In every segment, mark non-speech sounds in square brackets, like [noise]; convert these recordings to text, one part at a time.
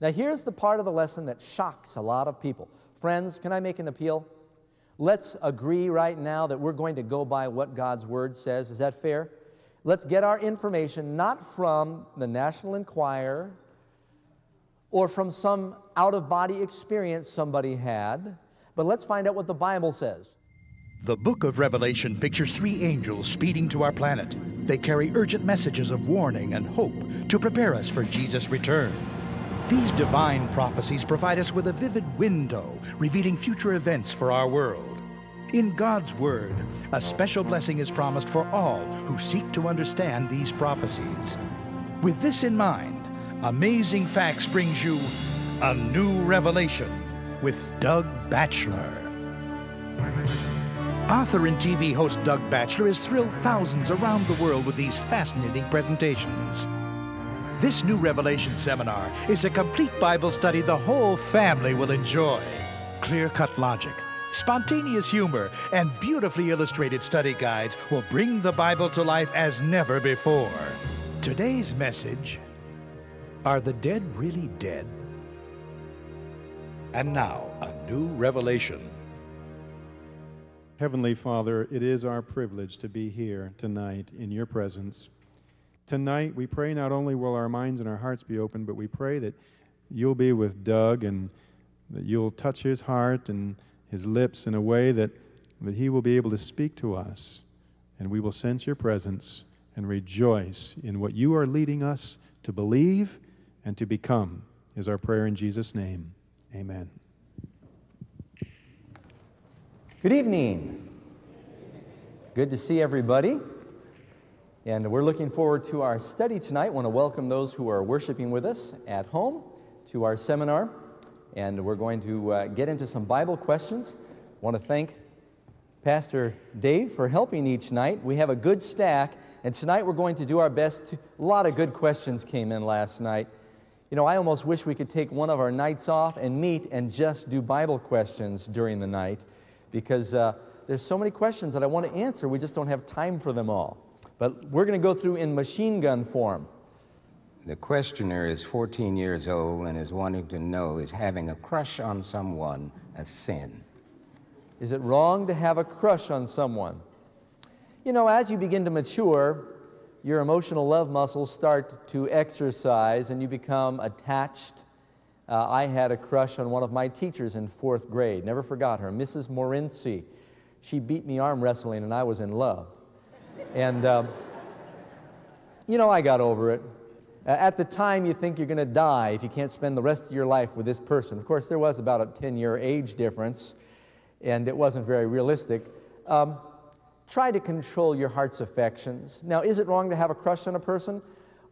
Now, here's the part of the lesson that shocks a lot of people. Friends, can I make an appeal? Let's agree right now that we're going to go by what God's Word says. Is that fair? Let's get our information not from the National Enquirer or from some out of body experience somebody had, but let's find out what the Bible says. The book of Revelation pictures three angels speeding to our planet. They carry urgent messages of warning and hope to prepare us for Jesus' return. These divine prophecies provide us with a vivid window revealing future events for our world. In God's Word, a special blessing is promised for all who seek to understand these prophecies. With this in mind, Amazing Facts brings you A New Revelation with Doug Batchelor. Author and TV host Doug Batchelor has thrilled thousands around the world with these fascinating presentations. This new Revelation seminar is a complete Bible study the whole family will enjoy. Clear cut logic, spontaneous humor, and beautifully illustrated study guides will bring the Bible to life as never before. Today's message Are the dead really dead? And now, a new revelation. Heavenly Father, it is our privilege to be here tonight in your presence. Tonight, we pray not only will our minds and our hearts be open, but we pray that you'll be with Doug and that you'll touch his heart and his lips in a way that, that he will be able to speak to us. And we will sense your presence and rejoice in what you are leading us to believe and to become, is our prayer in Jesus' name. Amen. Good evening. Good to see everybody. And we're looking forward to our study tonight. Want to welcome those who are worshiping with us at home to our seminar. And we're going to uh, get into some Bible questions. Want to thank Pastor Dave for helping each night. We have a good stack, and tonight we're going to do our best. To, a lot of good questions came in last night. You know, I almost wish we could take one of our nights off and meet and just do Bible questions during the night because uh, there's so many questions that I want to answer. We just don't have time for them all. But we're going to go through in machine gun form. The questioner is 14 years old and is wanting to know is having a crush on someone a sin? Is it wrong to have a crush on someone? You know, as you begin to mature, your emotional love muscles start to exercise and you become attached. Uh, I had a crush on one of my teachers in fourth grade. Never forgot her, Mrs. Morinci. She beat me arm wrestling and I was in love. And, um, you know, I got over it. Uh, at the time, you think you're going to die if you can't spend the rest of your life with this person. Of course, there was about a 10 year age difference, and it wasn't very realistic. Um, try to control your heart's affections. Now, is it wrong to have a crush on a person?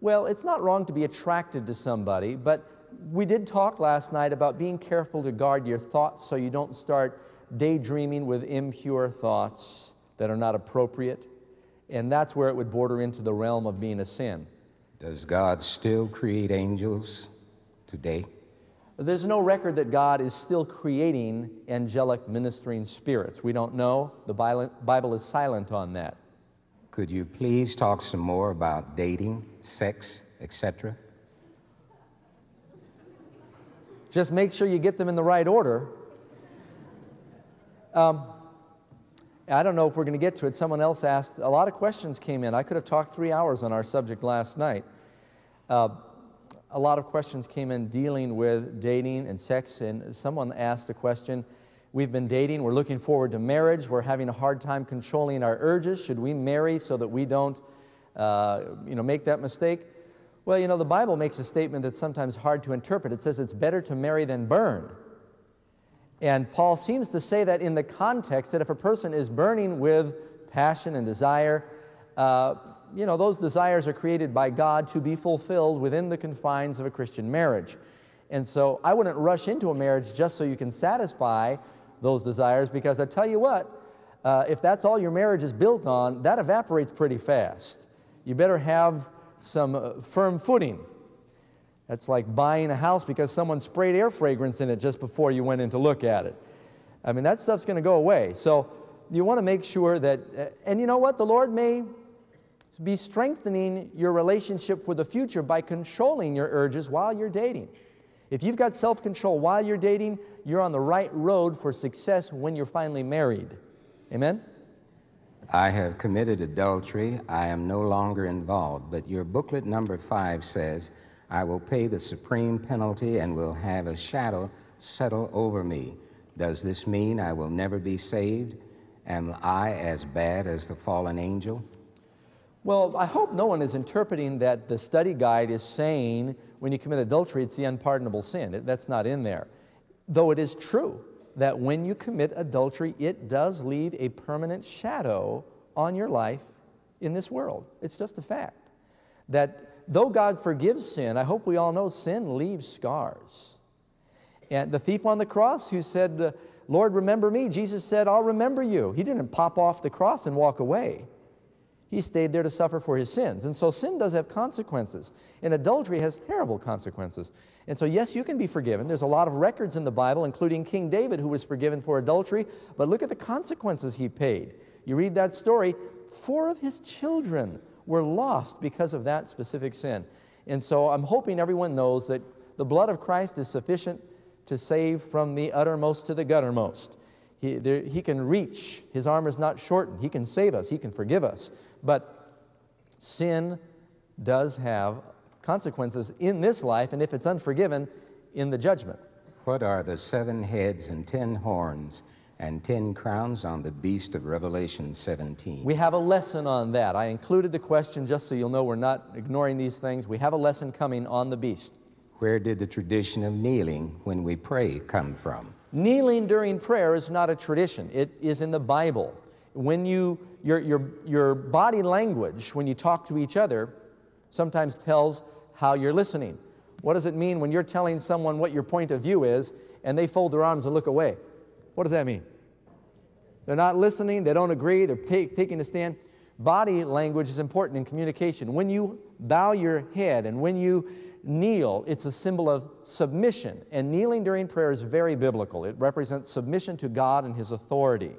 Well, it's not wrong to be attracted to somebody, but we did talk last night about being careful to guard your thoughts so you don't start daydreaming with impure thoughts that are not appropriate and that's where it would border into the realm of being a sin. Does God still create angels today? There's no record that God is still creating angelic ministering spirits. We don't know. The Bible is silent on that. Could you please talk some more about dating, sex, etc.? Just make sure you get them in the right order. Um, I don't know if we're going to get to it. Someone else asked, a lot of questions came in. I could have talked three hours on our subject last night. Uh, a lot of questions came in dealing with dating and sex, and someone asked a question. We've been dating, we're looking forward to marriage, we're having a hard time controlling our urges. Should we marry so that we don't uh, you know, make that mistake? Well, you know, the Bible makes a statement that's sometimes hard to interpret. It says it's better to marry than burn. And Paul seems to say that in the context that if a person is burning with passion and desire, uh, you know, those desires are created by God to be fulfilled within the confines of a Christian marriage. And so I wouldn't rush into a marriage just so you can satisfy those desires because I tell you what, uh, if that's all your marriage is built on, that evaporates pretty fast. You better have some uh, firm footing. That's like buying a house because someone sprayed air fragrance in it just before you went in to look at it. I mean, that stuff's going to go away. So you want to make sure that, uh, and you know what? The Lord may be strengthening your relationship for the future by controlling your urges while you're dating. If you've got self control while you're dating, you're on the right road for success when you're finally married. Amen? I have committed adultery. I am no longer involved. But your booklet number five says, I will pay the supreme penalty and will have a shadow settle over me. Does this mean I will never be saved? Am I as bad as the fallen angel? Well, I hope no one is interpreting that the study guide is saying when you commit adultery, it's the unpardonable sin. That's not in there. Though it is true that when you commit adultery, it does leave a permanent shadow on your life in this world. It's just a fact. That though God forgives sin, I hope we all know sin leaves scars. And the thief on the cross who said, Lord, remember me, Jesus said, I'll remember you. He didn't pop off the cross and walk away. He stayed there to suffer for his sins. And so sin does have consequences. And adultery has terrible consequences. And so, yes, you can be forgiven. There's a lot of records in the Bible, including King David, who was forgiven for adultery. But look at the consequences he paid. You read that story, four of his children were lost because of that specific sin. And so, I'm hoping everyone knows that the blood of Christ is sufficient to save from the uttermost to the guttermost. He, there, he can reach, his arm is not shortened. He can save us, he can forgive us. But sin does have consequences in this life, and if it's unforgiven, in the judgment. What are the seven heads and ten horns and ten crowns on the beast of Revelation 17? We have a lesson on that. I included the question just so you'll know we're not ignoring these things. We have a lesson coming on the beast. Where did the tradition of kneeling when we pray come from? Kneeling during prayer is not a tradition, it is in the Bible. When you your, your, your body language, when you talk to each other, sometimes tells how you're listening. What does it mean when you're telling someone what your point of view is and they fold their arms and look away? What does that mean? They're not listening, they don't agree, they're take, taking a stand. Body language is important in communication. When you bow your head and when you kneel, it's a symbol of submission. And kneeling during prayer is very biblical. It represents submission to God and His authority.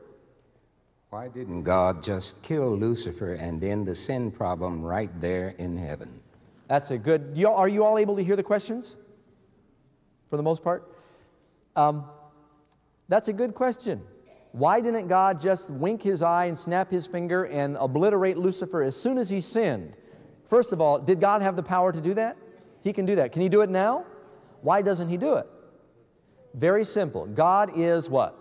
Why didn't God just kill Lucifer and end the sin problem right there in heaven? That's a good. Are you all able to hear the questions? For the most part? Um, that's a good question. Why didn't God just wink his eye and snap his finger and obliterate Lucifer as soon as he sinned? First of all, did God have the power to do that? He can do that. Can he do it now? Why doesn't he do it? Very simple. God is what?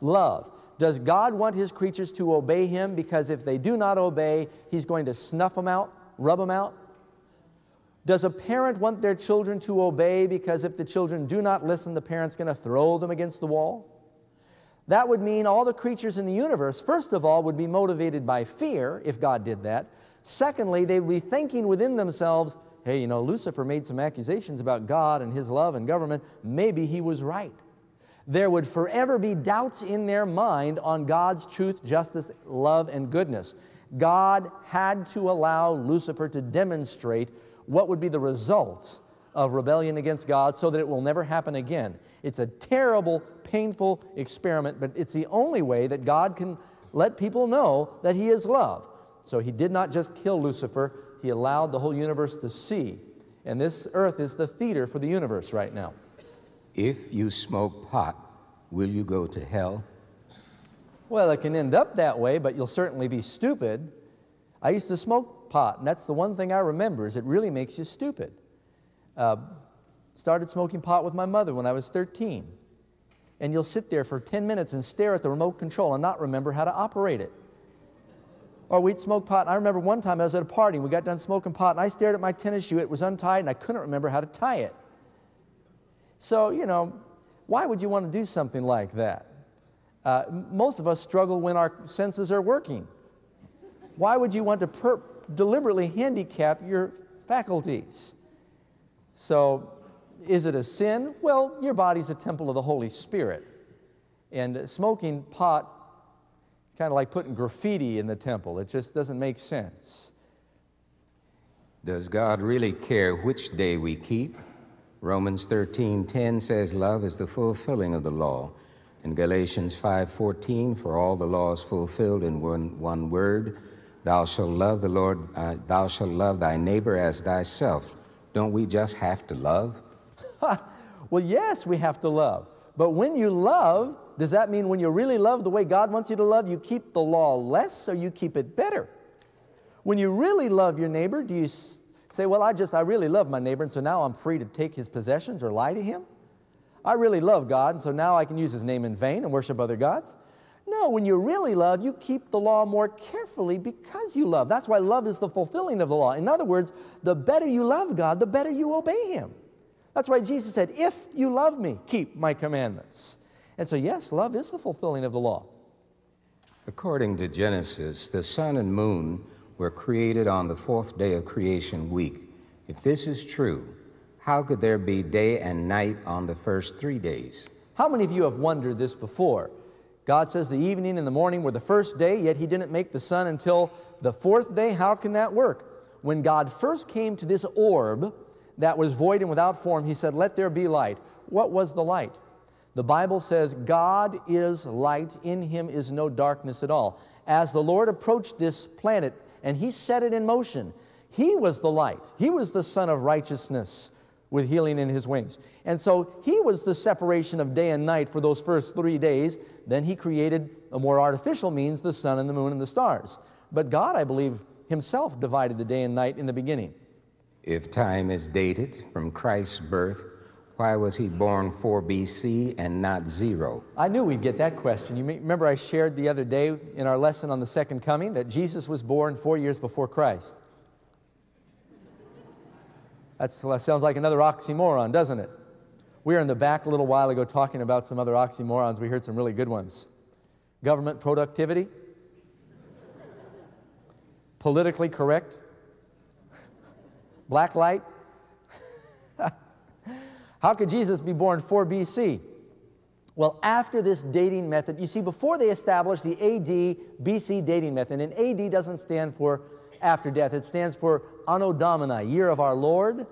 Love. Does God want his creatures to obey him? Because if they do not obey, he's going to snuff them out, rub them out? Does a parent want their children to obey because if the children do not listen, the parent's going to throw them against the wall? That would mean all the creatures in the universe, first of all, would be motivated by fear if God did that. Secondly, they would be thinking within themselves, hey, you know, Lucifer made some accusations about God and his love and government. Maybe he was right there would forever be doubts in their mind on God's truth, justice, love, and goodness. God had to allow Lucifer to demonstrate what would be the result of rebellion against God so that it will never happen again. It's a terrible, painful experiment, but it's the only way that God can let people know that He is love. So He did not just kill Lucifer, He allowed the whole universe to see. And this earth is the theater for the universe right now. If you smoke pot, will you go to hell? Well, it can end up that way, but you'll certainly be stupid. I used to smoke pot, and that's the one thing I remember is it really makes you stupid. Uh, started smoking pot with my mother when I was 13. And you'll sit there for 10 minutes and stare at the remote control and not remember how to operate it. Or we'd smoke pot. And I remember one time I was at a party, and we got done smoking pot, and I stared at my tennis shoe. It was untied, and I couldn't remember how to tie it. So, you know, why would you want to do something like that? Uh, most of us struggle when our senses are working. Why would you want to per- deliberately handicap your faculties? So, is it a sin? Well, your body's a temple of the Holy Spirit. And smoking pot is kind of like putting graffiti in the temple, it just doesn't make sense. Does God really care which day we keep? Romans 13:10 says love is the fulfilling of the law. In Galatians 5:14 for all the law is fulfilled in one, one word, thou shalt love the Lord uh, thou shalt love thy neighbor as thyself. Don't we just have to love? well, yes, we have to love. But when you love, does that mean when you really love the way God wants you to love, you keep the law less or you keep it better? When you really love your neighbor, do you say, Well, I just, I really love my neighbor, and so now I'm free to take his possessions or lie to him? I really love God, and so now I can use his name in vain and worship other gods? No, when you really love, you keep the law more carefully because you love. That's why love is the fulfilling of the law. In other words, the better you love God, the better you obey him. That's why Jesus said, If you love me, keep my commandments. And so, yes, love is the fulfilling of the law. According to Genesis, the sun and moon were created on the fourth day of creation week. If this is true, how could there be day and night on the first three days? How many of you have wondered this before? God says the evening and the morning were the first day, yet He didn't make the sun until the fourth day. How can that work? When God first came to this orb, that was void and without form, he said, Let there be light. What was the light? The Bible says, God is light, in him is no darkness at all. As the Lord approached this planet and he set it in motion, he was the light. He was the Son of righteousness with healing in his wings. And so he was the separation of day and night for those first three days. Then he created a more artificial means, the sun and the moon and the stars. But God, I believe, himself divided the day and night in the beginning. If time is dated from Christ's birth, why was he born 4 BC and not 0? I knew we'd get that question. You remember I shared the other day in our lesson on the second coming that Jesus was born four years before Christ. That sounds like another oxymoron, doesn't it? We were in the back a little while ago talking about some other oxymorons. We heard some really good ones. Government productivity, politically correct, Black light? [laughs] How could Jesus be born 4 BC? Well, after this dating method, you see, before they established the AD BC dating method, and AD doesn't stand for after death, it stands for Anno Domini, year of our Lord.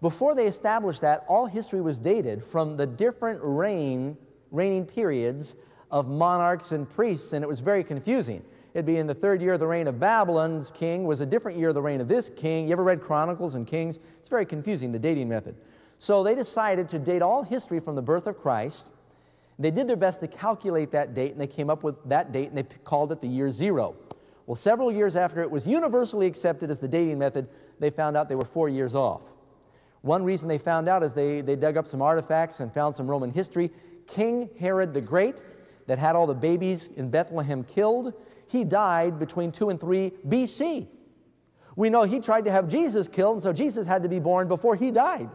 Before they established that, all history was dated from the different reign, reigning periods of monarchs and priests, and it was very confusing. It'd be in the third year of the reign of Babylon's king, was a different year of the reign of this king. You ever read Chronicles and Kings? It's very confusing, the dating method. So they decided to date all history from the birth of Christ. They did their best to calculate that date, and they came up with that date, and they called it the year zero. Well, several years after it was universally accepted as the dating method, they found out they were four years off. One reason they found out is they, they dug up some artifacts and found some Roman history. King Herod the Great, that had all the babies in Bethlehem killed, he died between 2 and 3 BC. We know he tried to have Jesus killed, and so Jesus had to be born before he died.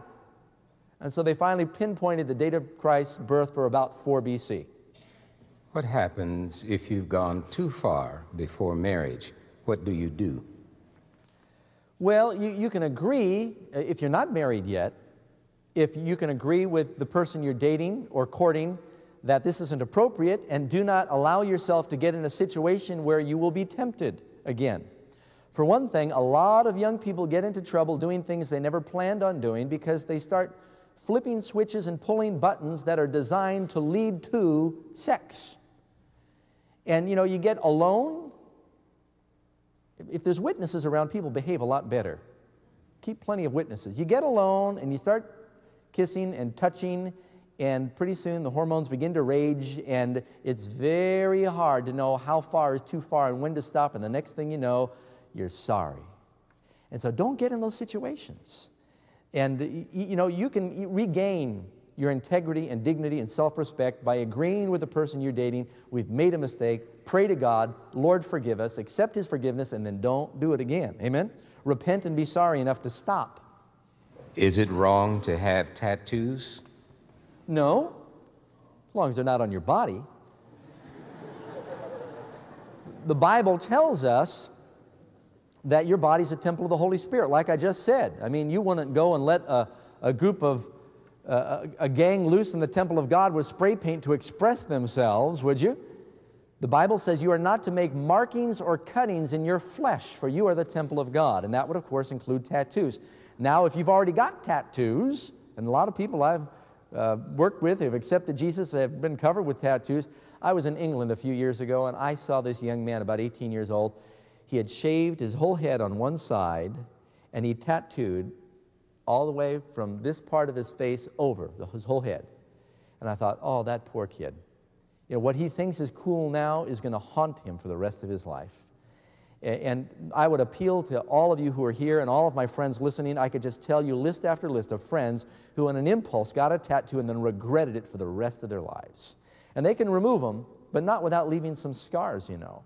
And so they finally pinpointed the date of Christ's birth for about 4 BC. What happens if you've gone too far before marriage? What do you do? Well, you, you can agree, uh, if you're not married yet, if you can agree with the person you're dating or courting that this isn't appropriate and do not allow yourself to get in a situation where you will be tempted again. For one thing, a lot of young people get into trouble doing things they never planned on doing because they start flipping switches and pulling buttons that are designed to lead to sex. And you know, you get alone. If there's witnesses around, people behave a lot better. Keep plenty of witnesses. You get alone and you start kissing and touching and pretty soon the hormones begin to rage, and it's very hard to know how far is too far and when to stop. And the next thing you know, you're sorry. And so don't get in those situations. And you know, you can regain your integrity and dignity and self respect by agreeing with the person you're dating. We've made a mistake. Pray to God, Lord, forgive us, accept His forgiveness, and then don't do it again. Amen? Repent and be sorry enough to stop. Is it wrong to have tattoos? No, as long as they're not on your body. the Bible tells us that your body's a temple of the Holy Spirit, like I just said. I mean, you wouldn't go and let a, a group of, uh, a gang loose in the temple of God with spray paint to express themselves, would you? The Bible says you are not to make markings or cuttings in your flesh, for you are the temple of God. And that would, of course, include tattoos. Now, if you've already got tattoos, and a lot of people I've uh, worked with, have accepted Jesus, have been covered with tattoos. I was in England a few years ago and I saw this young man, about 18 years old. He had shaved his whole head on one side and he tattooed all the way from this part of his face over, his whole head. And I thought, oh, that poor kid. You know, what he thinks is cool now is going to haunt him for the rest of his life. And I would appeal to all of you who are here and all of my friends listening. I could just tell you list after list of friends who, on an impulse, got a tattoo and then regretted it for the rest of their lives. And they can remove them, but not without leaving some scars, you know.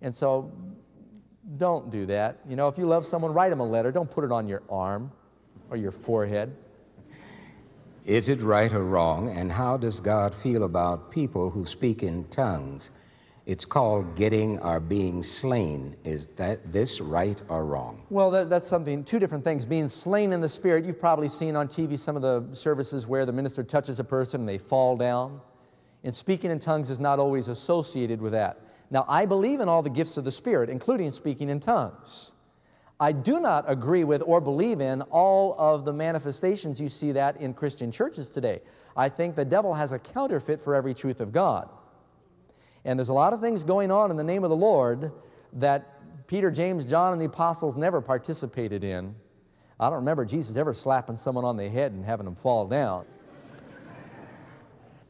And so don't do that. You know, if you love someone, write them a letter. Don't put it on your arm or your forehead. Is it right or wrong? And how does God feel about people who speak in tongues? It's called getting or being slain. Is that this right or wrong? Well, that, that's something, two different things. Being slain in the spirit, you've probably seen on TV some of the services where the minister touches a person and they fall down. And speaking in tongues is not always associated with that. Now, I believe in all the gifts of the Spirit, including speaking in tongues. I do not agree with or believe in all of the manifestations you see that in Christian churches today. I think the devil has a counterfeit for every truth of God. And there's a lot of things going on in the name of the Lord that Peter, James, John, and the apostles never participated in. I don't remember Jesus ever slapping someone on the head and having them fall down.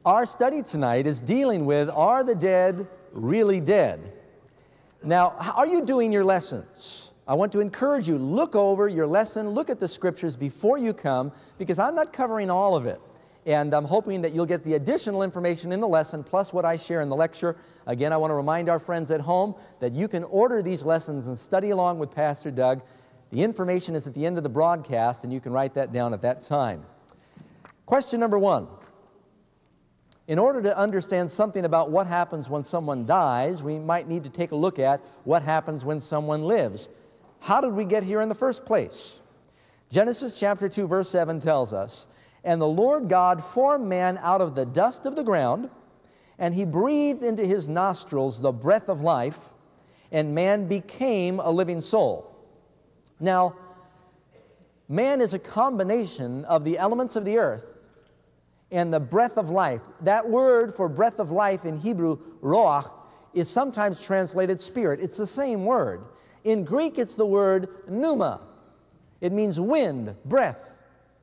Our study tonight is dealing with are the dead really dead? Now, are you doing your lessons? I want to encourage you, look over your lesson, look at the scriptures before you come, because I'm not covering all of it. And I'm hoping that you'll get the additional information in the lesson plus what I share in the lecture. Again, I want to remind our friends at home that you can order these lessons and study along with Pastor Doug. The information is at the end of the broadcast, and you can write that down at that time. Question number one In order to understand something about what happens when someone dies, we might need to take a look at what happens when someone lives. How did we get here in the first place? Genesis chapter 2, verse 7 tells us and the Lord God formed man out of the dust of the ground, and he breathed into his nostrils the breath of life, and man became a living soul. Now, man is a combination of the elements of the earth and the breath of life. That word for breath of life in Hebrew, ruach, is sometimes translated spirit. It's the same word. In Greek, it's the word pneuma. It means wind, breath.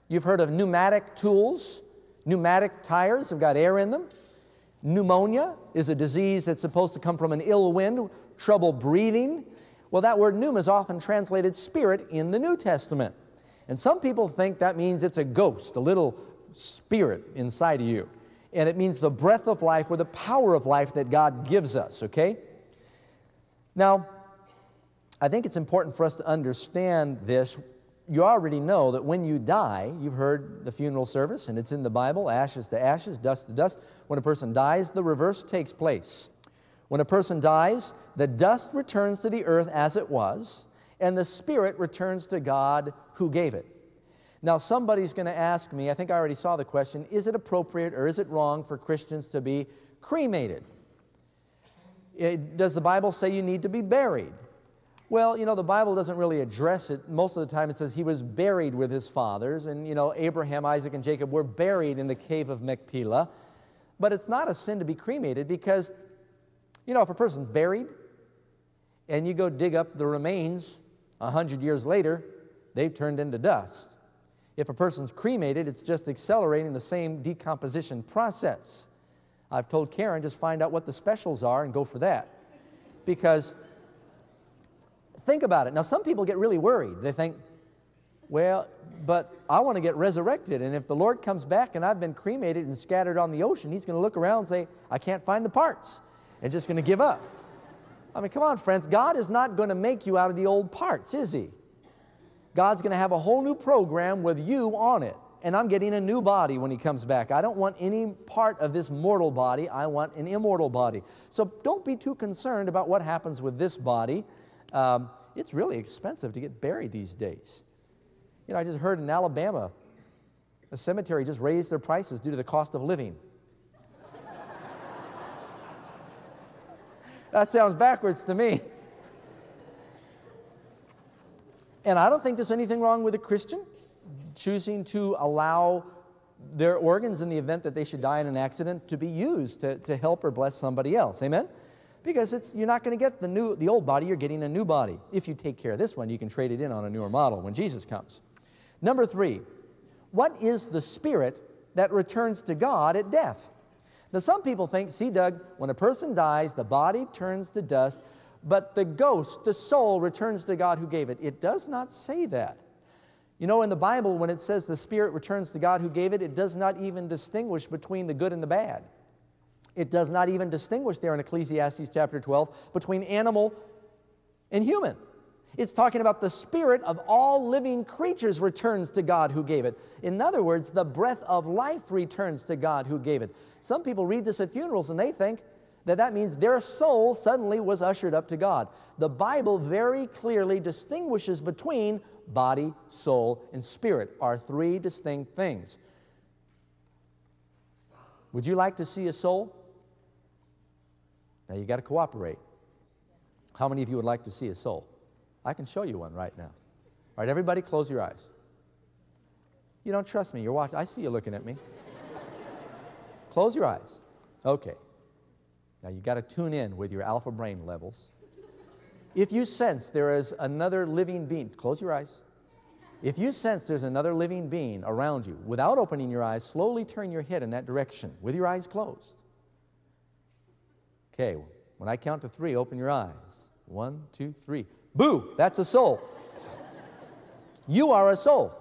You've heard of pneumatic tools. Pneumatic tires have got air in them. Pneumonia is a disease that's supposed to come from an ill wind, trouble breathing. Well, that word pneuma is often translated spirit in the New Testament. And some people think that means it's a ghost, a little spirit inside of you. And it means the breath of life or the power of life that God gives us, okay? Now, I think it's important for us to understand this you already know that when you die, you've heard the funeral service, and it's in the Bible ashes to ashes, dust to dust. When a person dies, the reverse takes place. When a person dies, the dust returns to the earth as it was, and the spirit returns to God who gave it. Now, somebody's going to ask me, I think I already saw the question is it appropriate or is it wrong for Christians to be cremated? It, does the Bible say you need to be buried? Well, you know, the Bible doesn't really address it. Most of the time it says he was buried with his fathers, and, you know, Abraham, Isaac, and Jacob were buried in the cave of Machpelah. But it's not a sin to be cremated because, you know, if a person's buried and you go dig up the remains a hundred years later, they've turned into dust. If a person's cremated, it's just accelerating the same decomposition process. I've told Karen, just find out what the specials are and go for that. Because think about it. Now, some people get really worried. They think, well, but I want to get resurrected. And if the Lord comes back and I've been cremated and scattered on the ocean, He's going to look around and say, I can't find the parts. And just going to give up. I mean, come on, friends. God is not going to make you out of the old parts, is He? God's going to have a whole new program with you on it. And I'm getting a new body when He comes back. I don't want any part of this mortal body, I want an immortal body. So don't be too concerned about what happens with this body. Um, it's really expensive to get buried these days. You know, I just heard in Alabama, a cemetery just raised their prices due to the cost of living. [laughs] that sounds backwards to me. And I don't think there's anything wrong with a Christian choosing to allow their organs in the event that they should die in an accident to be used to, to help or bless somebody else. Amen? Because it's, you're not going to get the, new, the old body, you're getting a new body. If you take care of this one, you can trade it in on a newer model when Jesus comes. Number three, what is the spirit that returns to God at death? Now, some people think, see, Doug, when a person dies, the body turns to dust, but the ghost, the soul, returns to God who gave it. It does not say that. You know, in the Bible, when it says the spirit returns to God who gave it, it does not even distinguish between the good and the bad. It does not even distinguish there in Ecclesiastes chapter 12 between animal and human. It's talking about the spirit of all living creatures returns to God who gave it. In other words, the breath of life returns to God who gave it. Some people read this at funerals and they think that that means their soul suddenly was ushered up to God. The Bible very clearly distinguishes between body, soul, and spirit are three distinct things. Would you like to see a soul? Now you got to cooperate. How many of you would like to see a soul? I can show you one right now. All right, everybody, close your eyes. You don't trust me. You're watching. I see you looking at me. [laughs] close your eyes. Okay. Now you got to tune in with your alpha brain levels. If you sense there is another living being, close your eyes. If you sense there's another living being around you, without opening your eyes, slowly turn your head in that direction with your eyes closed. Okay, when I count to three, open your eyes. One, two, three. Boo, that's a soul. you are a soul.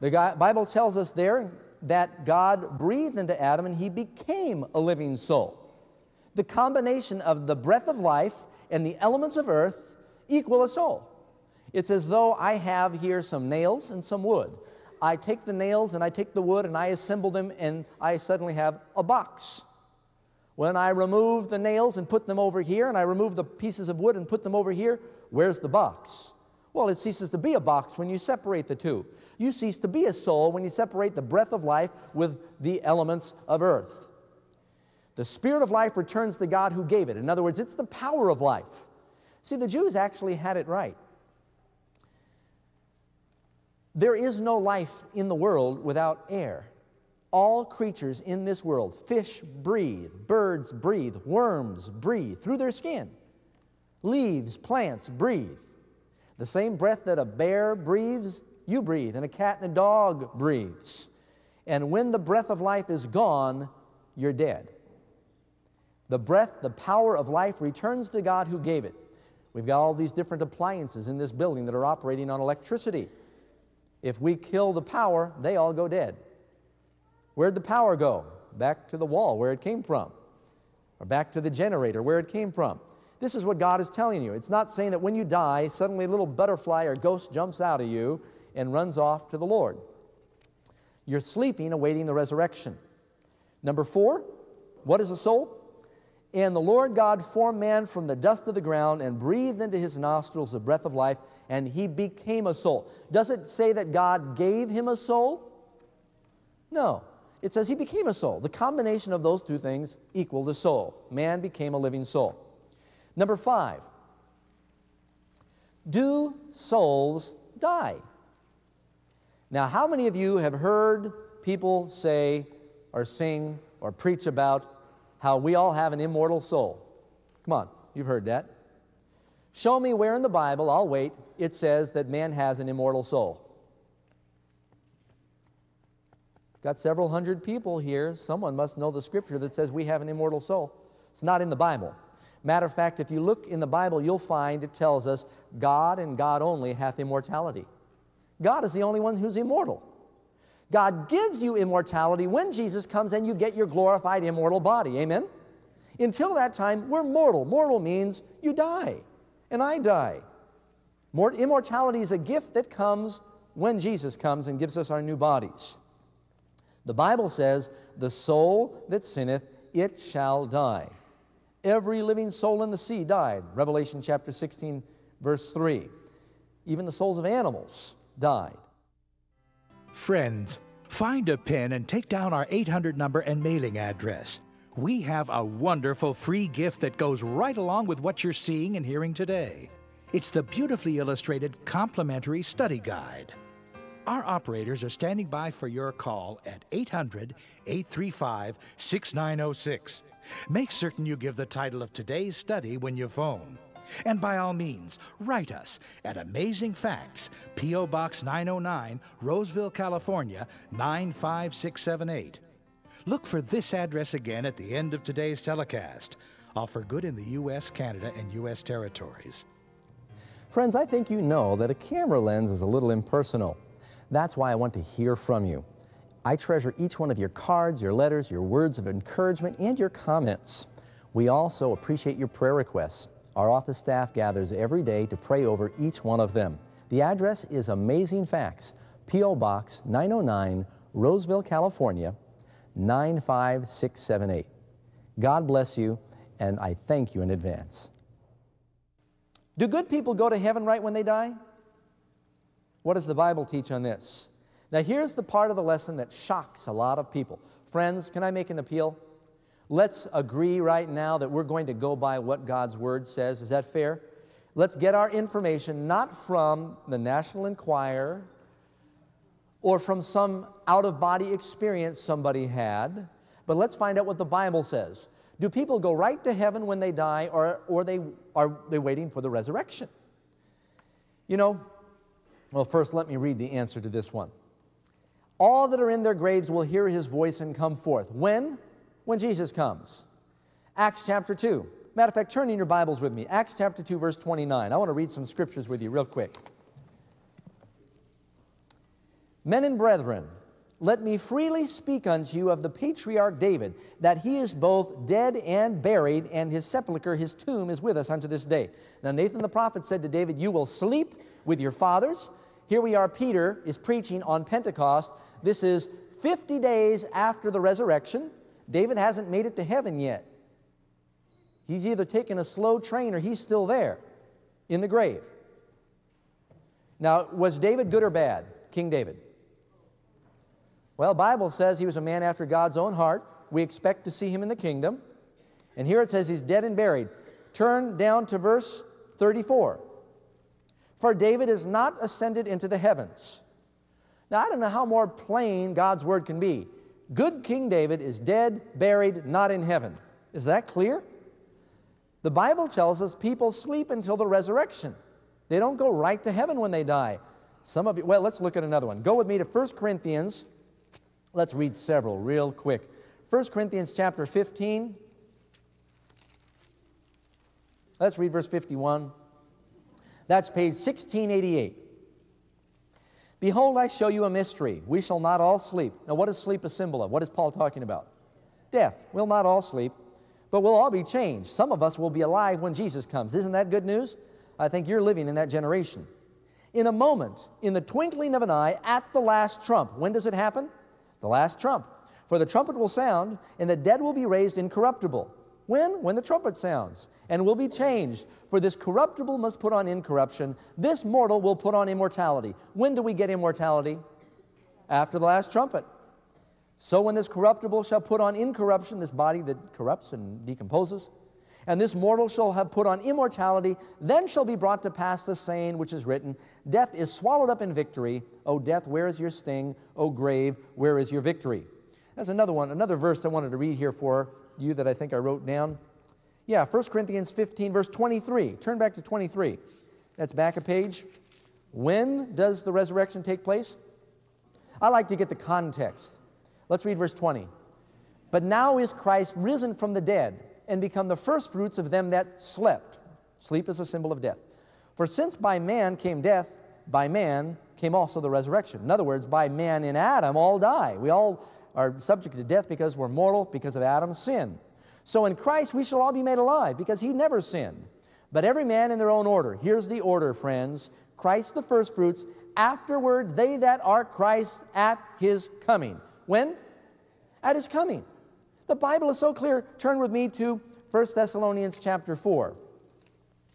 The Bible tells us there that God breathed into Adam and he became a living soul. The combination of the breath of life and the elements of earth equal a soul. It's as though I have here some nails and some wood. I take the nails and I take the wood and I assemble them and I suddenly have a box. When I remove the nails and put them over here, and I remove the pieces of wood and put them over here, where's the box? Well, it ceases to be a box when you separate the two. You cease to be a soul when you separate the breath of life with the elements of earth. The spirit of life returns to God who gave it. In other words, it's the power of life. See, the Jews actually had it right. There is no life in the world without air. All creatures in this world, fish breathe, birds breathe, worms breathe through their skin. Leaves, plants breathe. The same breath that a bear breathes, you breathe, and a cat and a dog breathes. And when the breath of life is gone, you're dead. The breath, the power of life returns to God who gave it. We've got all these different appliances in this building that are operating on electricity. If we kill the power, they all go dead. Where'd the power go? Back to the wall where it came from, or back to the generator where it came from. This is what God is telling you. It's not saying that when you die, suddenly a little butterfly or ghost jumps out of you and runs off to the Lord. You're sleeping, awaiting the resurrection. Number four, what is a soul? And the Lord God formed man from the dust of the ground and breathed into his nostrils the breath of life, and he became a soul. Does it say that God gave him a soul? No it says he became a soul. The combination of those two things equal the soul. Man became a living soul. Number five, do souls die? Now, how many of you have heard people say or sing or preach about how we all have an immortal soul? Come on, you've heard that. Show me where in the Bible, I'll wait, it says that man has an immortal soul. Got several hundred people here. Someone must know the scripture that says we have an immortal soul. It's not in the Bible. Matter of fact, if you look in the Bible, you'll find it tells us God and God only hath immortality. God is the only one who's immortal. God gives you immortality when Jesus comes and you get your glorified immortal body. Amen? Until that time, we're mortal. Mortal means you die, and I die. Immortality is a gift that comes when Jesus comes and gives us our new bodies. The Bible says, The soul that sinneth, it shall die. Every living soul in the sea died. Revelation chapter 16, verse 3. Even the souls of animals died. Friends, find a pen and take down our 800 number and mailing address. We have a wonderful free gift that goes right along with what you're seeing and hearing today. It's the beautifully illustrated complimentary study guide. Our operators are standing by for your call at 800 835 6906. Make certain you give the title of today's study when you phone. And by all means, write us at Amazing Facts, P.O. Box 909, Roseville, California 95678. Look for this address again at the end of today's telecast. For good in the U.S., Canada, and U.S. territories. Friends, I think you know that a camera lens is a little impersonal. That's why I want to hear from you. I treasure each one of your cards, your letters, your words of encouragement, and your comments. We also appreciate your prayer requests. Our office staff gathers every day to pray over each one of them. The address is Amazing Facts, P.O. Box 909, Roseville, California 95678. God bless you, and I thank you in advance. Do good people go to heaven right when they die? What does the Bible teach on this? Now, here's the part of the lesson that shocks a lot of people. Friends, can I make an appeal? Let's agree right now that we're going to go by what God's Word says. Is that fair? Let's get our information not from the National Enquirer or from some out of body experience somebody had, but let's find out what the Bible says. Do people go right to heaven when they die, or, or they, are they waiting for the resurrection? You know, well, first let me read the answer to this one. All that are in their graves will hear his voice and come forth. When? when Jesus comes. Acts chapter 2. Matter of fact, turn in your Bibles with me. Acts chapter 2, verse 29. I want to read some scriptures with you real quick. Men and brethren, let me freely speak unto you of the patriarch David, that he is both dead and buried, and his sepulchre, his tomb, is with us unto this day. Now, Nathan the prophet said to David, You will sleep with your fathers. Here we are, Peter is preaching on Pentecost. This is 50 days after the resurrection. David hasn't made it to heaven yet. He's either taken a slow train or he's still there in the grave. Now, was David good or bad? King David. Well, Bible says he was a man after God's own heart. We expect to see him in the kingdom. And here it says he's dead and buried. Turn down to verse 34. For David is not ascended into the heavens. Now, I don't know how more plain God's word can be. Good King David is dead, buried, not in heaven. Is that clear? The Bible tells us people sleep until the resurrection. They don't go right to heaven when they die. Some of you, well, let's look at another one. Go with me to 1 Corinthians. Let's read several real quick. 1 Corinthians chapter 15. Let's read verse 51. That's page 1688. Behold, I show you a mystery. We shall not all sleep. Now, what is sleep a symbol of? What is Paul talking about? Death. We'll not all sleep, but we'll all be changed. Some of us will be alive when Jesus comes. Isn't that good news? I think you're living in that generation. In a moment, in the twinkling of an eye, at the last trump. When does it happen? The last trump. For the trumpet will sound, and the dead will be raised incorruptible. When? When the trumpet sounds, and will be changed. For this corruptible must put on incorruption, this mortal will put on immortality. When do we get immortality? After the last trumpet. So when this corruptible shall put on incorruption, this body that corrupts and decomposes, and this mortal shall have put on immortality, then shall be brought to pass the saying which is written Death is swallowed up in victory. O death, where is your sting? O grave, where is your victory? That's another one, another verse I wanted to read here for you that I think I wrote down. Yeah, 1 Corinthians 15, verse 23. Turn back to 23. That's back a page. When does the resurrection take place? I like to get the context. Let's read verse 20. But now is Christ risen from the dead and become the firstfruits of them that slept. Sleep is a symbol of death. For since by man came death, by man came also the resurrection. In other words, by man in Adam all die. We all are subject to death because we're mortal because of Adam's sin. So in Christ we shall all be made alive because he never sinned. But every man in their own order. Here's the order, friends Christ the firstfruits, afterward they that are Christ at his coming. When? At his coming. The Bible is so clear. Turn with me to 1 Thessalonians chapter 4.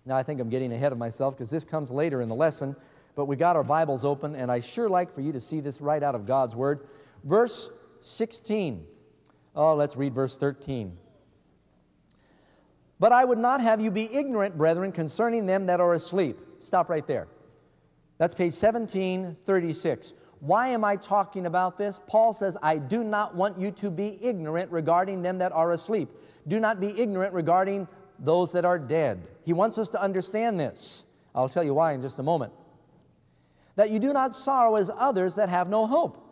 Now, I think I'm getting ahead of myself because this comes later in the lesson, but we got our Bibles open, and I sure like for you to see this right out of God's Word. Verse 16. Oh, let's read verse 13. But I would not have you be ignorant, brethren, concerning them that are asleep. Stop right there. That's page 1736. Why am I talking about this? Paul says, I do not want you to be ignorant regarding them that are asleep. Do not be ignorant regarding those that are dead. He wants us to understand this. I'll tell you why in just a moment. That you do not sorrow as others that have no hope.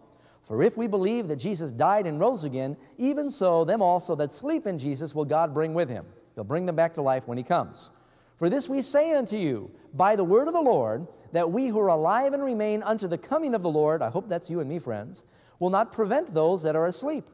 For if we believe that Jesus died and rose again, even so, them also that sleep in Jesus will God bring with him. He'll bring them back to life when he comes. For this we say unto you, by the word of the Lord, that we who are alive and remain unto the coming of the Lord, I hope that's you and me, friends, will not prevent those that are asleep.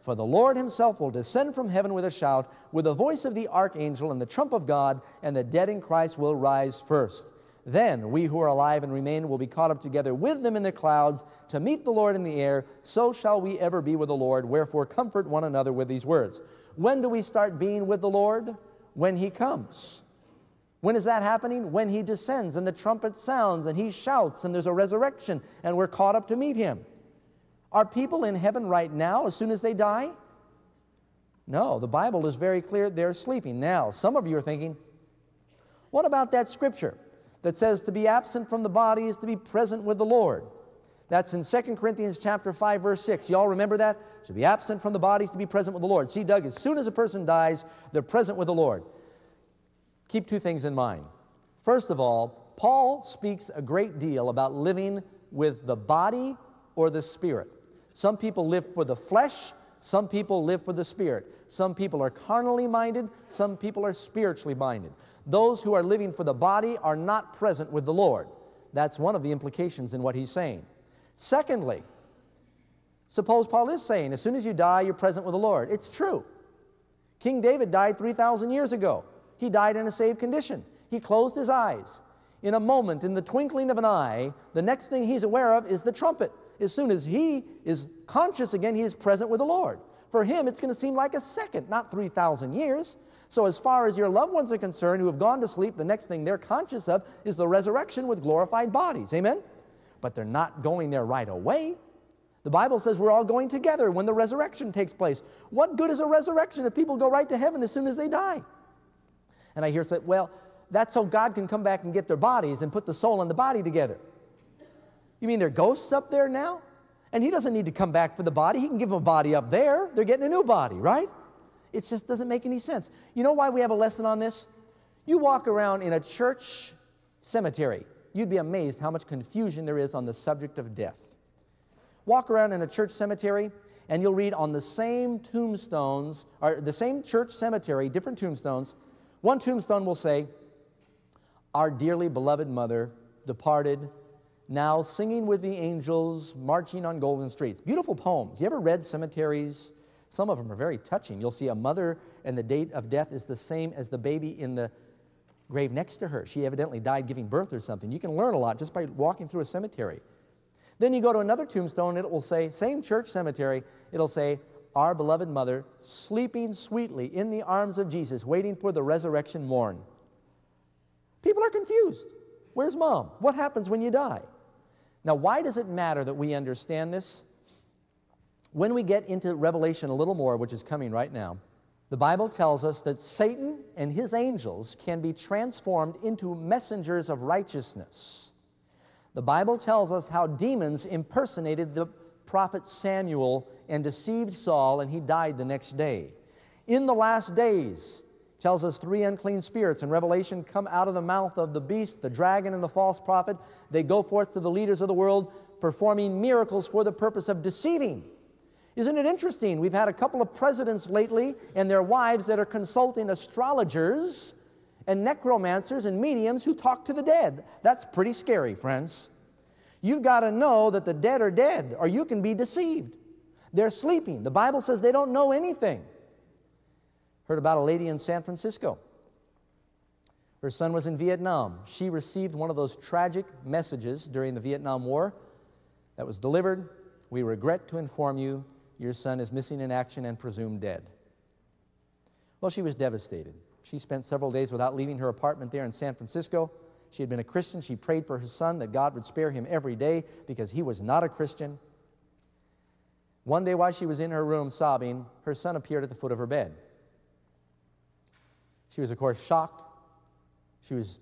For the Lord himself will descend from heaven with a shout, with the voice of the archangel and the trump of God, and the dead in Christ will rise first. Then we who are alive and remain will be caught up together with them in the clouds to meet the Lord in the air. So shall we ever be with the Lord. Wherefore, comfort one another with these words. When do we start being with the Lord? When he comes. When is that happening? When he descends and the trumpet sounds and he shouts and there's a resurrection and we're caught up to meet him. Are people in heaven right now as soon as they die? No, the Bible is very clear they're sleeping. Now, some of you are thinking, what about that scripture that says to be absent from the body is to be present with the Lord? That's in 2 Corinthians chapter 5 verse 6. Y'all remember that? To be absent from the body is to be present with the Lord. See Doug, as soon as a person dies, they're present with the Lord. Keep two things in mind. First of all, Paul speaks a great deal about living with the body or the spirit. Some people live for the flesh, some people live for the spirit. Some people are carnally minded, some people are spiritually minded. Those who are living for the body are not present with the Lord. That's one of the implications in what he's saying. Secondly, suppose Paul is saying, as soon as you die, you're present with the Lord. It's true. King David died 3,000 years ago. He died in a saved condition. He closed his eyes. In a moment, in the twinkling of an eye, the next thing he's aware of is the trumpet as soon as he is conscious again, he is present with the Lord. For him, it's going to seem like a second, not 3,000 years. So, as far as your loved ones are concerned who have gone to sleep, the next thing they're conscious of is the resurrection with glorified bodies. Amen? But they're not going there right away. The Bible says we're all going together when the resurrection takes place. What good is a resurrection if people go right to heaven as soon as they die? And I hear say, well, that's so God can come back and get their bodies and put the soul and the body together. You mean they're ghosts up there now? And he doesn't need to come back for the body. He can give them a body up there. They're getting a new body, right? It just doesn't make any sense. You know why we have a lesson on this? You walk around in a church cemetery, you'd be amazed how much confusion there is on the subject of death. Walk around in a church cemetery, and you'll read on the same tombstones, or the same church cemetery, different tombstones. One tombstone will say, Our dearly beloved mother departed now singing with the angels, marching on golden streets. Beautiful poems. You ever read cemeteries? Some of them are very touching. You'll see a mother, and the date of death is the same as the baby in the grave next to her. She evidently died giving birth or something. You can learn a lot just by walking through a cemetery. Then you go to another tombstone, and it will say, same church cemetery, it'll say, Our beloved mother, sleeping sweetly in the arms of Jesus, waiting for the resurrection morn. People are confused. Where's mom? What happens when you die? Now, why does it matter that we understand this? When we get into Revelation a little more, which is coming right now, the Bible tells us that Satan and his angels can be transformed into messengers of righteousness. The Bible tells us how demons impersonated the prophet Samuel and deceived Saul, and he died the next day. In the last days, tells us three unclean spirits in Revelation come out of the mouth of the beast, the dragon, and the false prophet. They go forth to the leaders of the world, performing miracles for the purpose of deceiving. Isn't it interesting? We've had a couple of presidents lately and their wives that are consulting astrologers and necromancers and mediums who talk to the dead. That's pretty scary, friends. You've got to know that the dead are dead, or you can be deceived. They're sleeping. The Bible says they don't know anything. Heard about a lady in San Francisco. Her son was in Vietnam. She received one of those tragic messages during the Vietnam War that was delivered. We regret to inform you your son is missing in action and presumed dead. Well, she was devastated. She spent several days without leaving her apartment there in San Francisco. She had been a Christian. She prayed for her son that God would spare him every day because he was not a Christian. One day, while she was in her room sobbing, her son appeared at the foot of her bed. She was, of course, shocked. She was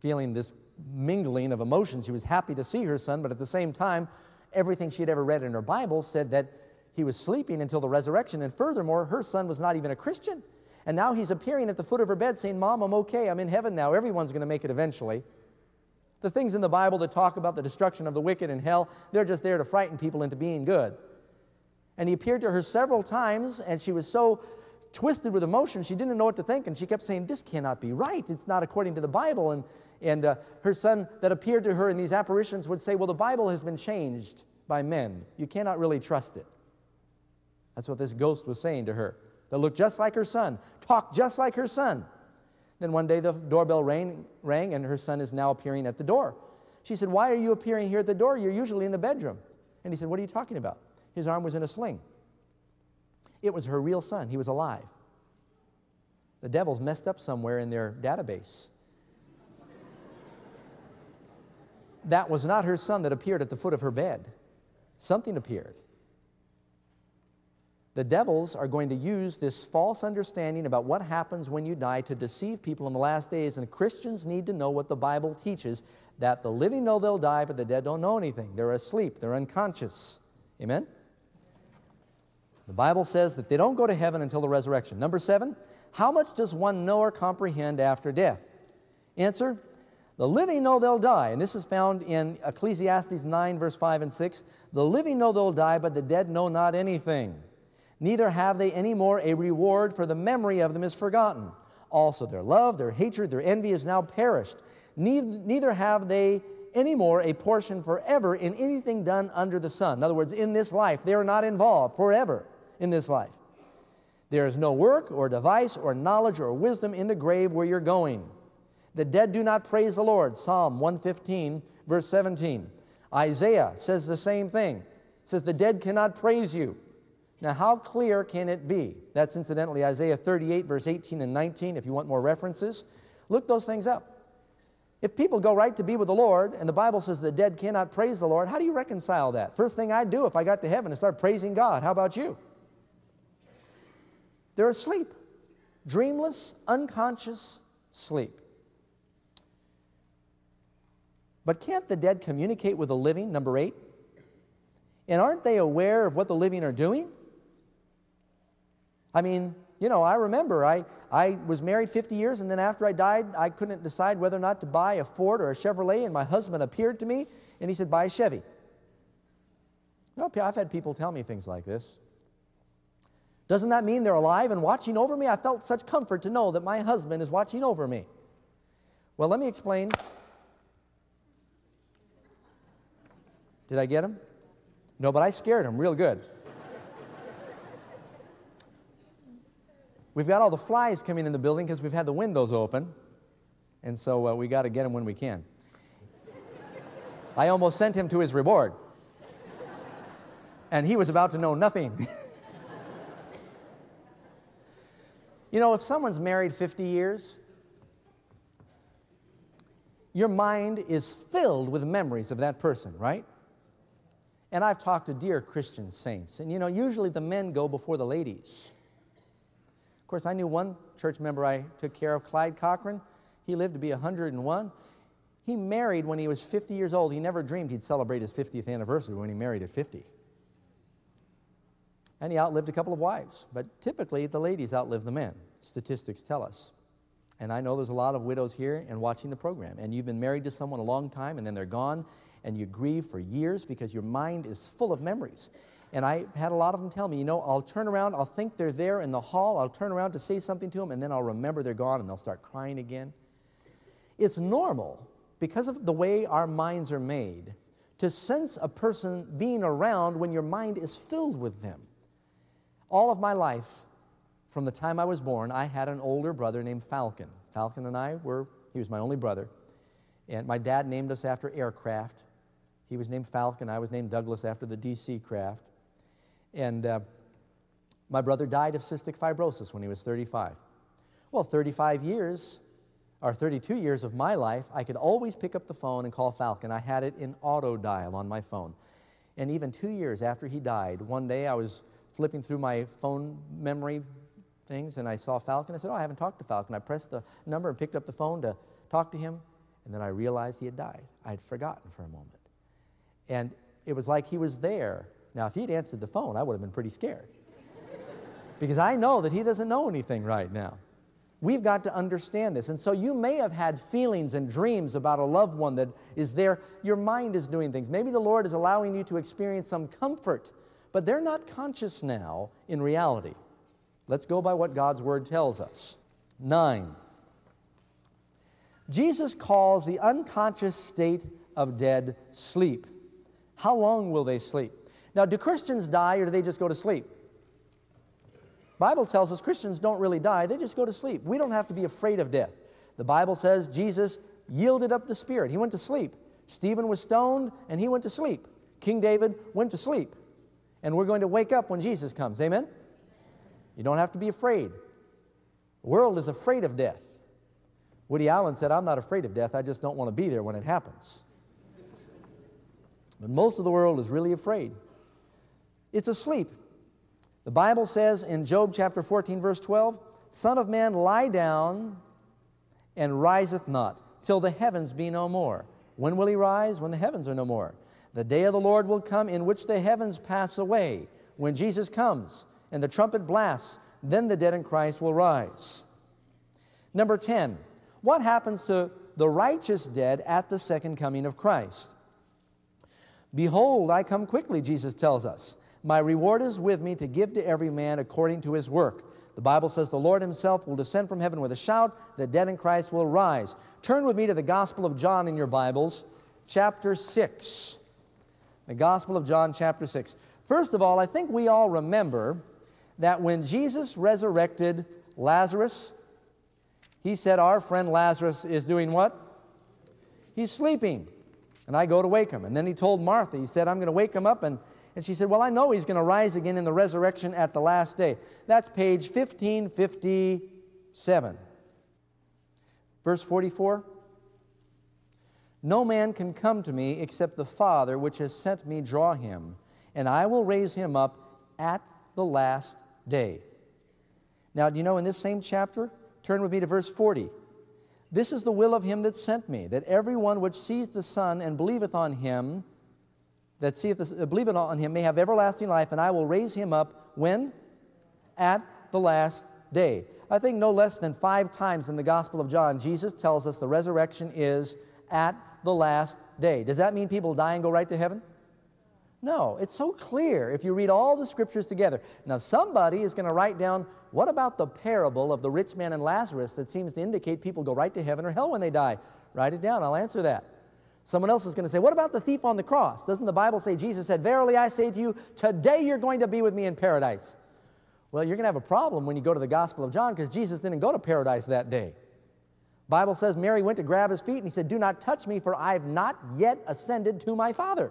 feeling this mingling of emotions. She was happy to see her son, but at the same time, everything she had ever read in her Bible said that he was sleeping until the resurrection. And furthermore, her son was not even a Christian. And now he's appearing at the foot of her bed saying, Mom, I'm okay. I'm in heaven now. Everyone's going to make it eventually. The things in the Bible that talk about the destruction of the wicked and hell, they're just there to frighten people into being good. And he appeared to her several times, and she was so twisted with emotion, she didn't know what to think, and she kept saying, This cannot be right. It's not according to the Bible. And, and uh, her son that appeared to her in these apparitions would say, Well, the Bible has been changed by men. You cannot really trust it. That's what this ghost was saying to her. That looked just like her son, talked just like her son. Then one day the doorbell rang, rang, and her son is now appearing at the door. She said, Why are you appearing here at the door? You're usually in the bedroom. And he said, What are you talking about? His arm was in a sling. It was her real son. He was alive. The devil's messed up somewhere in their database. that was not her son that appeared at the foot of her bed. Something appeared. The devils are going to use this false understanding about what happens when you die to deceive people in the last days, and Christians need to know what the Bible teaches that the living know they'll die, but the dead don't know anything. They're asleep, they're unconscious. Amen? The Bible says that they don't go to heaven until the resurrection. Number seven, how much does one know or comprehend after death? Answer, the living know they'll die. And this is found in Ecclesiastes 9, verse 5 and 6. The living know they'll die, but the dead know not anything. Neither have they any more a reward, for the memory of them is forgotten. Also, their love, their hatred, their envy is now perished. Neither have they any more a portion forever in anything done under the sun. In other words, in this life, they are not involved forever in this life. There is no work or device or knowledge or wisdom in the grave where you're going. The dead do not praise the Lord. Psalm 115, verse 17. Isaiah says the same thing. It says, The dead cannot praise you. Now, how clear can it be? That's incidentally Isaiah 38, verse 18 and 19, if you want more references. Look those things up. If people go right to be with the Lord, and the Bible says the dead cannot praise the Lord, how do you reconcile that? First thing I'd do if I got to heaven is start praising God. How about you? They're asleep, dreamless, unconscious sleep. But can't the dead communicate with the living? Number eight. And aren't they aware of what the living are doing? I mean, you know, I remember I, I was married 50 years, and then after I died, I couldn't decide whether or not to buy a Ford or a Chevrolet, and my husband appeared to me and he said, Buy a Chevy. No, I've had people tell me things like this. Doesn't that mean they're alive and watching over me? I felt such comfort to know that my husband is watching over me. Well, let me explain Did I get him? No, but I scared him real good. We've got all the flies coming in the building because we've had the windows open, and so uh, we got to get him when we can. I almost sent him to his reward, and he was about to know nothing. [laughs] you know, if someone's married 50 years, your mind is filled with memories of that person, right? And I've talked to dear Christian saints, and you know, usually the men go before the ladies. Of course, I knew one church member I took care of, Clyde Cochran. He lived to be 101. He married when he was 50 years old. He never dreamed he'd celebrate his 50th anniversary when he married at 50. And he outlived a couple of wives. But typically, the ladies outlive the men, statistics tell us. And I know there's a lot of widows here and watching the program. And you've been married to someone a long time, and then they're gone, and you grieve for years because your mind is full of memories. And I had a lot of them tell me, you know, I'll turn around, I'll think they're there in the hall, I'll turn around to say something to them, and then I'll remember they're gone and they'll start crying again. It's normal because of the way our minds are made to sense a person being around when your mind is filled with them. All of my life, from the time I was born, I had an older brother named Falcon. Falcon and I were, he was my only brother. And my dad named us after aircraft. He was named Falcon. I was named Douglas after the DC craft. And uh, my brother died of cystic fibrosis when he was 35. Well, 35 years, or 32 years of my life, I could always pick up the phone and call Falcon. I had it in auto dial on my phone. And even two years after he died, one day I was flipping through my phone memory things and I saw Falcon. I said, Oh, I haven't talked to Falcon. I pressed the number and picked up the phone to talk to him. And then I realized he had died. I'd forgotten for a moment. And it was like he was there. Now, if he'd answered the phone, I would have been pretty scared. [laughs] Because I know that he doesn't know anything right now. We've got to understand this. And so you may have had feelings and dreams about a loved one that is there. Your mind is doing things. Maybe the Lord is allowing you to experience some comfort, but they're not conscious now in reality. Let's go by what God's Word tells us. Nine. Jesus calls the unconscious state of dead sleep. How long will they sleep? Now, do Christians die or do they just go to sleep? Bible tells us Christians don't really die, they just go to sleep. We don't have to be afraid of death. The Bible says Jesus yielded up the spirit. He went to sleep. Stephen was stoned and he went to sleep. King David went to sleep. And we're going to wake up when Jesus comes. Amen? You don't have to be afraid. The world is afraid of death. Woody Allen said, I'm not afraid of death, I just don't want to be there when it happens. But most of the world is really afraid. It's asleep. The Bible says in Job chapter 14, verse 12, Son of man, lie down and riseth not, till the heavens be no more. When will he rise? When the heavens are no more. The day of the Lord will come in which the heavens pass away. When Jesus comes and the trumpet blasts, then the dead in Christ will rise. Number 10, what happens to the righteous dead at the second coming of Christ? Behold, I come quickly, Jesus tells us. My reward is with me to give to every man according to his work. The Bible says the Lord himself will descend from heaven with a shout, the dead in Christ will rise. Turn with me to the Gospel of John in your Bibles, chapter 6. The Gospel of John, chapter 6. First of all, I think we all remember that when Jesus resurrected Lazarus, he said, Our friend Lazarus is doing what? He's sleeping. And I go to wake him. And then he told Martha, He said, I'm going to wake him up and and she said, Well, I know he's going to rise again in the resurrection at the last day. That's page 1557. Verse 44 No man can come to me except the Father which has sent me draw him, and I will raise him up at the last day. Now, do you know in this same chapter? Turn with me to verse 40. This is the will of him that sent me, that everyone which sees the Son and believeth on him that seeth the, uh, believeth on him may have everlasting life, and I will raise him up when? At the last day. I think no less than five times in the Gospel of John, Jesus tells us the resurrection is at the last day. Does that mean people die and go right to heaven? No, it's so clear if you read all the scriptures together. Now, somebody is going to write down what about the parable of the rich man and Lazarus that seems to indicate people go right to heaven or hell when they die? Write it down, I'll answer that. Someone else is going to say, What about the thief on the cross? Doesn't the Bible say, Jesus said, Verily I say to you, today you're going to be with me in paradise? Well, you're going to have a problem when you go to the Gospel of John because Jesus didn't go to paradise that day. Bible says Mary went to grab his feet and he said, Do not touch me, for I've not yet ascended to my Father.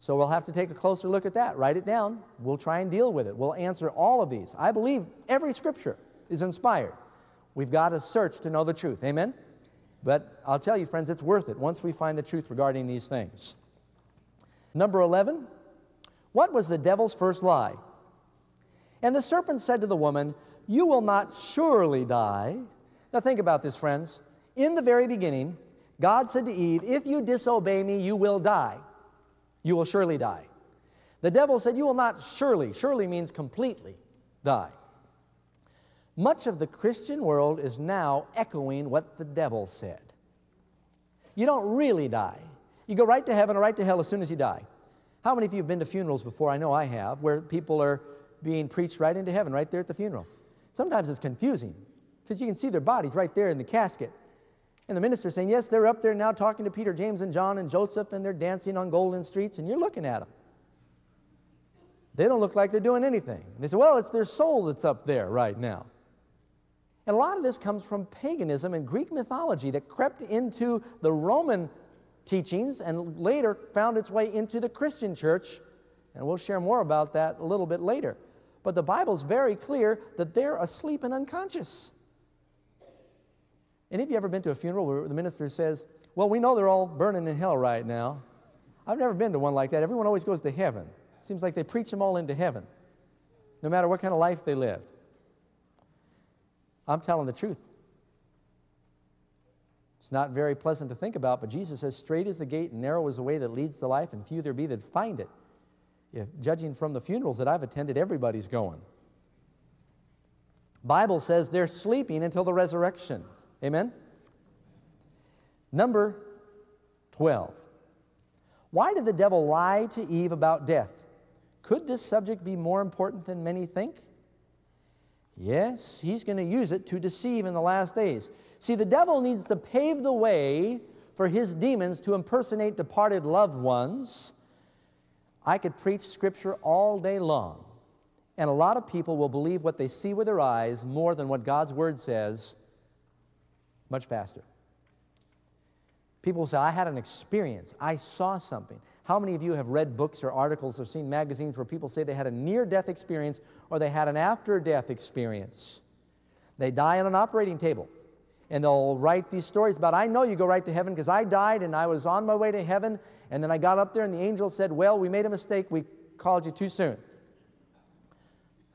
So we'll have to take a closer look at that. Write it down. We'll try and deal with it. We'll answer all of these. I believe every scripture is inspired. We've got to search to know the truth. Amen? But I'll tell you, friends, it's worth it once we find the truth regarding these things. Number 11, what was the devil's first lie? And the serpent said to the woman, You will not surely die. Now think about this, friends. In the very beginning, God said to Eve, If you disobey me, you will die. You will surely die. The devil said, You will not surely, surely means completely die. Much of the Christian world is now echoing what the devil said. You don't really die. You go right to heaven or right to hell as soon as you die. How many of you have been to funerals before? I know I have, where people are being preached right into heaven, right there at the funeral. Sometimes it's confusing because you can see their bodies right there in the casket. And the minister's saying, Yes, they're up there now talking to Peter, James, and John and Joseph, and they're dancing on golden streets, and you're looking at them. They don't look like they're doing anything. And they say, Well, it's their soul that's up there right now. And a lot of this comes from paganism and Greek mythology that crept into the Roman teachings and later found its way into the Christian church. And we'll share more about that a little bit later. But the Bible's very clear that they're asleep and unconscious. And of you ever been to a funeral where the minister says, Well, we know they're all burning in hell right now? I've never been to one like that. Everyone always goes to heaven. Seems like they preach them all into heaven, no matter what kind of life they live. I'm telling the truth. It's not very pleasant to think about, but Jesus says, Straight is the gate and narrow is the way that leads to life, and few there be that find it. If, judging from the funerals that I've attended, everybody's going. Bible says they're sleeping until the resurrection. Amen? Number 12. Why did the devil lie to Eve about death? Could this subject be more important than many think? Yes, he's going to use it to deceive in the last days. See, the devil needs to pave the way for his demons to impersonate departed loved ones. I could preach scripture all day long, and a lot of people will believe what they see with their eyes more than what God's word says much faster. People say, I had an experience, I saw something. How many of you have read books or articles or seen magazines where people say they had a near death experience or they had an after death experience? They die on an operating table and they'll write these stories about, I know you go right to heaven because I died and I was on my way to heaven and then I got up there and the angel said, Well, we made a mistake, we called you too soon.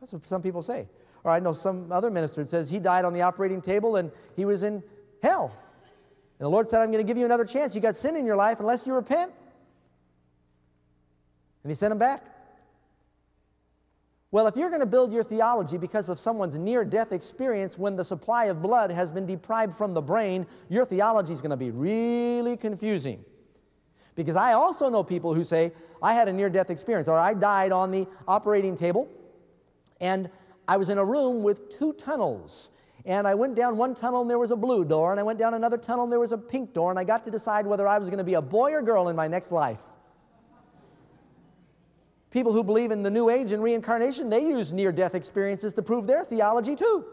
That's what some people say. Or I know some other minister says he died on the operating table and he was in hell. And the Lord said, I'm going to give you another chance. You got sin in your life unless you repent. And he sent him back. Well, if you're going to build your theology because of someone's near death experience when the supply of blood has been deprived from the brain, your theology is going to be really confusing. Because I also know people who say, I had a near death experience, or I died on the operating table, and I was in a room with two tunnels. And I went down one tunnel and there was a blue door, and I went down another tunnel and there was a pink door, and I got to decide whether I was going to be a boy or girl in my next life. People who believe in the New Age and reincarnation, they use near death experiences to prove their theology too.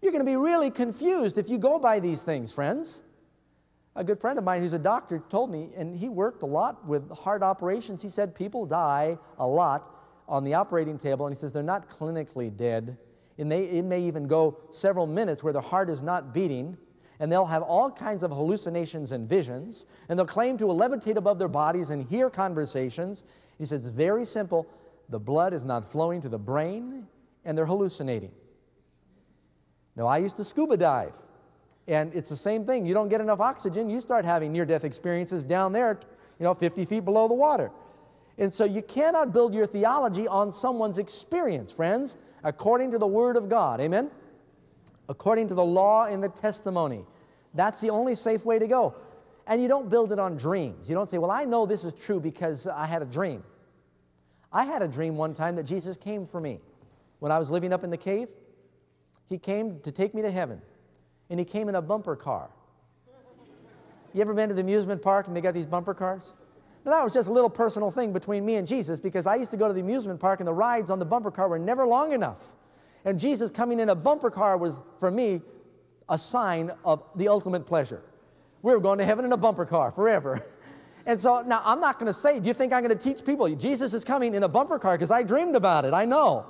You're going to be really confused if you go by these things, friends. A good friend of mine who's a doctor told me, and he worked a lot with heart operations. He said people die a lot on the operating table, and he says they're not clinically dead, it may, it may even go several minutes where the heart is not beating, and they'll have all kinds of hallucinations and visions, and they'll claim to levitate above their bodies and hear conversations. He says it's very simple. The blood is not flowing to the brain, and they're hallucinating. Now, I used to scuba dive, and it's the same thing. You don't get enough oxygen, you start having near death experiences down there, you know, 50 feet below the water. And so you cannot build your theology on someone's experience, friends according to the Word of God. Amen? According to the law and the testimony. That's the only safe way to go. And you don't build it on dreams. You don't say, Well, I know this is true because I had a dream. I had a dream one time that Jesus came for me when I was living up in the cave. He came to take me to heaven, and He came in a bumper car. You ever been to the amusement park and they got these bumper cars? Now, that was just a little personal thing between me and Jesus because I used to go to the amusement park and the rides on the bumper car were never long enough. And Jesus coming in a bumper car was, for me, a sign of the ultimate pleasure. We were going to heaven in a bumper car forever. [laughs] And so now I'm not going to say, do you think I'm going to teach people Jesus is coming in a bumper car because I dreamed about it? I know.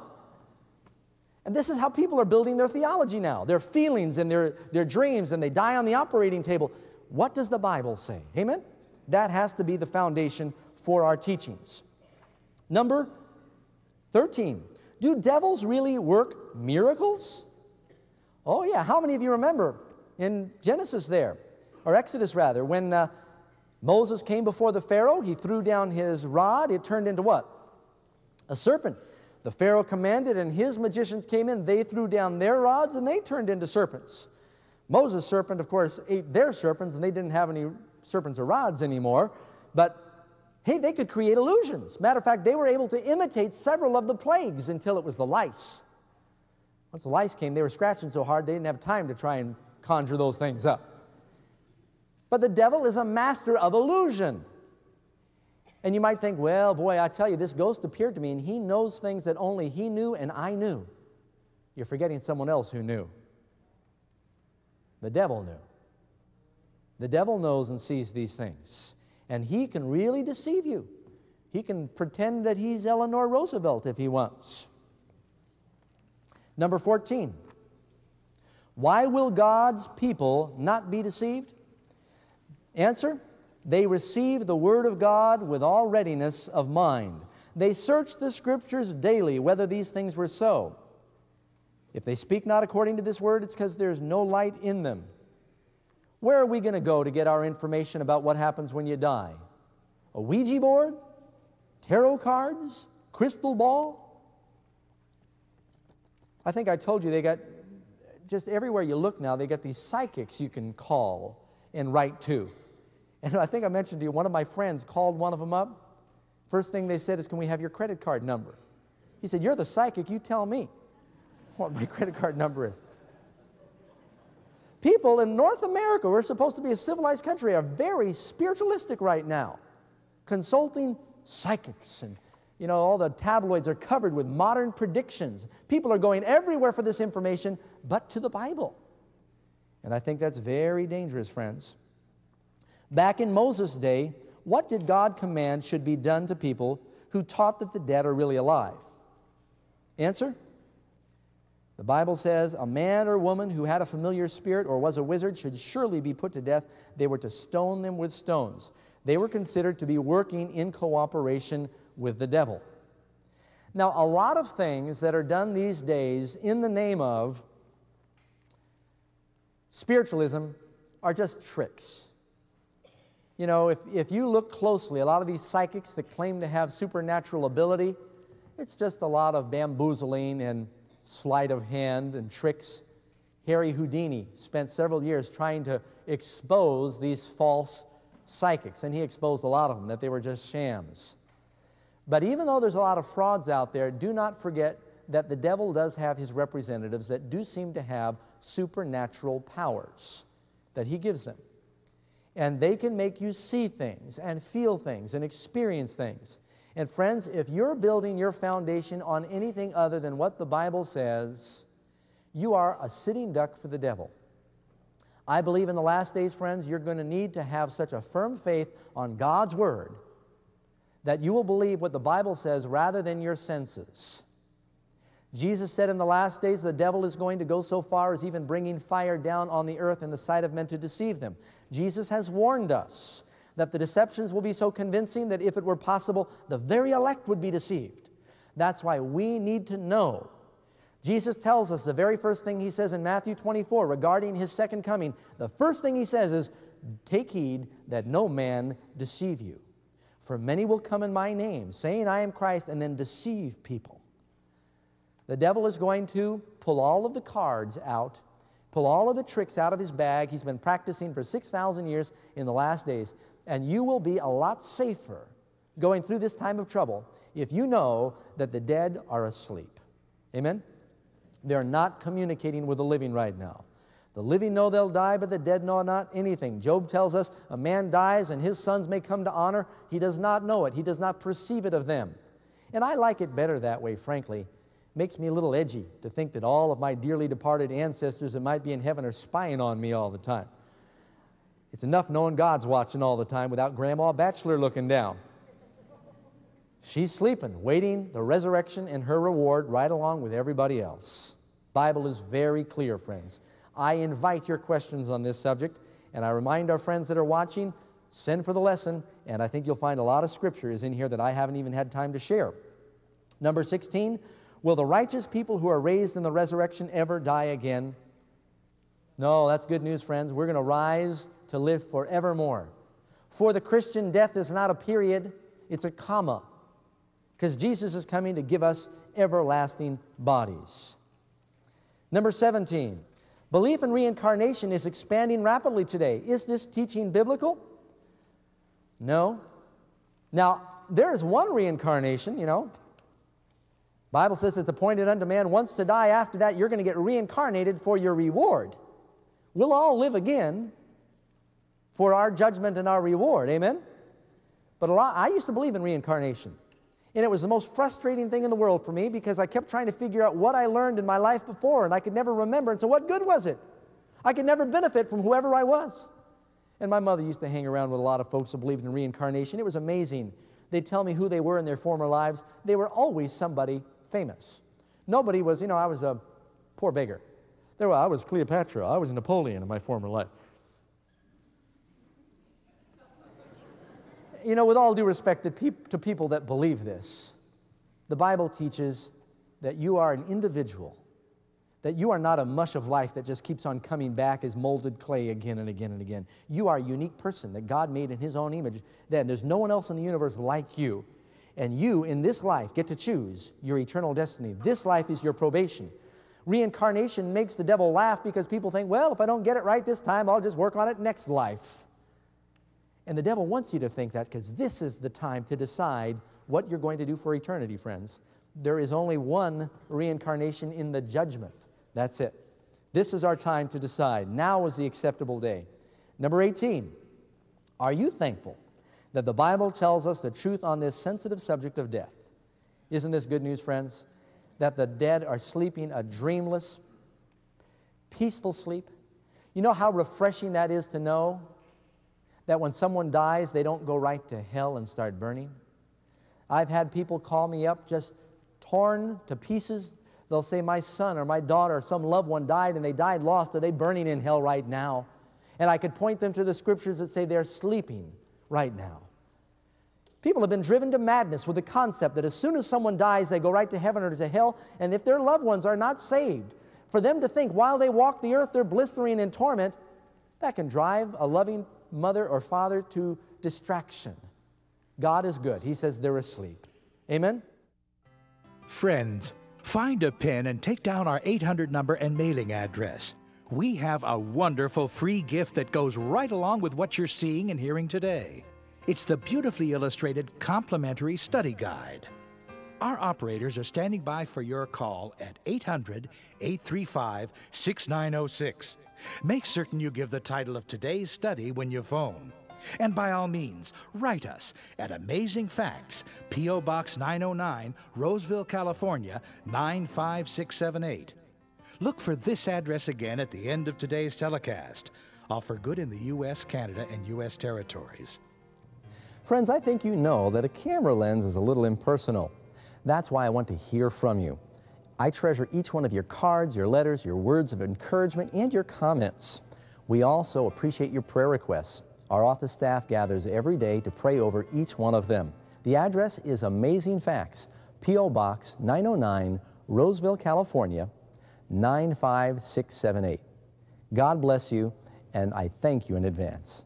And this is how people are building their theology now their feelings and their, their dreams, and they die on the operating table. What does the Bible say? Amen? That has to be the foundation for our teachings. Number 13. Do devils really work miracles? Oh, yeah. How many of you remember in Genesis there, or Exodus rather, when uh, Moses came before the Pharaoh, he threw down his rod, it turned into what? A serpent. The Pharaoh commanded, and his magicians came in. They threw down their rods, and they turned into serpents. Moses' serpent, of course, ate their serpents, and they didn't have any serpents or rods anymore, but hey, they could create illusions. Matter of fact, they were able to imitate several of the plagues until it was the lice. Once the lice came, they were scratching so hard they didn't have time to try and conjure those things up. But the devil is a master of illusion. And you might think, well, boy, I tell you, this ghost appeared to me and he knows things that only he knew and I knew. You're forgetting someone else who knew. The devil knew. The devil knows and sees these things, and he can really deceive you. He can pretend that he's Eleanor Roosevelt if he wants. Number 14. Why will God's people not be deceived? Answer They receive the Word of God with all readiness of mind. They search the Scriptures daily whether these things were so. If they speak not according to this Word, it's because there's no light in them. Where are we going to go to get our information about what happens when you die? A Ouija board? Tarot cards? Crystal ball? I think I told you they got just everywhere you look now, they got these psychics you can call and write to. And I think I mentioned to you, one of my friends called one of them up. First thing they said is, Can we have your credit card number? He said, You're the psychic, you tell me what my [laughs] credit card number is. People in North America, we're supposed to be a civilized country, are very spiritualistic right now, consulting psychics and you know, all the tabloids are covered with modern predictions. People are going everywhere for this information, but to the Bible. And I think that's very dangerous, friends. Back in Moses' day, what did God command should be done to people who taught that the dead are really alive? Answer? The Bible says a man or woman who had a familiar spirit or was a wizard should surely be put to death. They were to stone them with stones. They were considered to be working in cooperation with the devil. Now, a lot of things that are done these days in the name of spiritualism are just tricks. You know, if, if you look closely, a lot of these psychics that claim to have supernatural ability, it's just a lot of bamboozling and sleight of hand and tricks. Harry Houdini spent several years trying to expose these false psychics, and he exposed a lot of them, that they were just shams. But even though there's a lot of frauds out there, do not forget that the devil does have his representatives that do seem to have supernatural powers that he gives them. And they can make you see things and feel things and experience things. And friends, if you're building your foundation on anything other than what the Bible says, you are a sitting duck for the devil. I believe in the last days, friends, you're going to need to have such a firm faith on God's Word that you will believe what the Bible says rather than your senses. Jesus said in the last days the devil is going to go so far as even bringing fire down on the earth in the sight of men to deceive them. Jesus has warned us that the deceptions will be so convincing that if it were possible, the very elect would be deceived. That's why we need to know. Jesus tells us the very first thing he says in Matthew 24 regarding his second coming. The first thing he says is, Take heed that no man deceive you. For many will come in my name, saying, I am Christ, and then deceive people. The devil is going to pull all of the cards out, pull all of the tricks out of his bag. He's been practicing for 6,000 years in the last days. And you will be a lot safer going through this time of trouble if you know that the dead are asleep. Amen? They're not communicating with the living right now. The living know they'll die, but the dead know not anything. Job tells us a man dies and his sons may come to honor. He does not know it, he does not perceive it of them. And I like it better that way, frankly. Makes me a little edgy to think that all of my dearly departed ancestors that might be in heaven are spying on me all the time. It's enough knowing God's watching all the time without Grandma Batchelor looking down. She's sleeping, waiting the resurrection and her reward right along with everybody else. Bible is very clear, friends. I invite your questions on this subject, and I remind our friends that are watching, send for the lesson, and I think you'll find a lot of scriptures in here that I haven't even had time to share. Number 16, will the righteous people who are raised in the resurrection ever die again? No, that's good news, friends. We're going to rise to live forevermore. For the Christian, death is not a period, it's a comma, because Jesus is coming to give us everlasting bodies. Number 17, Belief in reincarnation is expanding rapidly today. Is this teaching biblical? No. Now, there is one reincarnation, you know. Bible says it's appointed unto man once to die. After that, you're going to get reincarnated for your reward. We'll all live again for our judgment and our reward. Amen? But a lot, I used to believe in reincarnation. And it was the most frustrating thing in the world for me because I kept trying to figure out what I learned in my life before and I could never remember. And so, what good was it? I could never benefit from whoever I was. And my mother used to hang around with a lot of folks who believed in reincarnation. It was amazing. They'd tell me who they were in their former lives. They were always somebody famous. Nobody was, you know, I was a poor beggar. There, I was Cleopatra. I was Napoleon in my former life. you know, with all due respect to, peop- to people that believe this, the Bible teaches that you are an individual, that you are not a mush of life that just keeps on coming back as molded clay again and again and again. You are a unique person that God made in His own image. Then there's no one else in the universe like you. And you, in this life, get to choose your eternal destiny. This life is your probation. Reincarnation makes the devil laugh because people think, well, if I don't get it right this time, I'll just work on it next life. And the devil wants you to think that because this is the time to decide what you're going to do for eternity, friends. There is only one reincarnation in the judgment. That's it. This is our time to decide. Now is the acceptable day. Number 18, are you thankful that the Bible tells us the truth on this sensitive subject of death? Isn't this good news, friends? That the dead are sleeping a dreamless, peaceful sleep. You know how refreshing that is to know that when someone dies, they don't go right to hell and start burning? I've had people call me up just torn to pieces. They'll say, My son or my daughter or some loved one died and they died lost. Are they burning in hell right now? And I could point them to the scriptures that say they're sleeping right now. People have been driven to madness with the concept that as soon as someone dies, they go right to heaven or to hell. And if their loved ones are not saved, for them to think while they walk the earth they're blistering in torment, that can drive a loving mother or father to distraction. God is good. He says they're asleep. Amen? Friends, find a pen and take down our 800 number and mailing address. We have a wonderful free gift that goes right along with what you're seeing and hearing today. It's the beautifully illustrated complimentary study guide. Our operators are standing by for your call at 800 835 6906. Make certain you give the title of today's study when you phone. And by all means, write us at Amazing Facts, P.O. Box 909, Roseville, California 95678. Look for this address again at the end of today's telecast. All for good in the U.S., Canada, and U.S. territories. Friends, I think you know that a camera lens is a little impersonal. That's why I want to hear from you. I treasure each one of your cards, your letters, your words of encouragement, and your comments. We also appreciate your prayer requests. Our office staff gathers every day to pray over each one of them. The address is Amazing Facts, P.O. Box 909, Roseville, California 95678. God bless you, and I thank you in advance.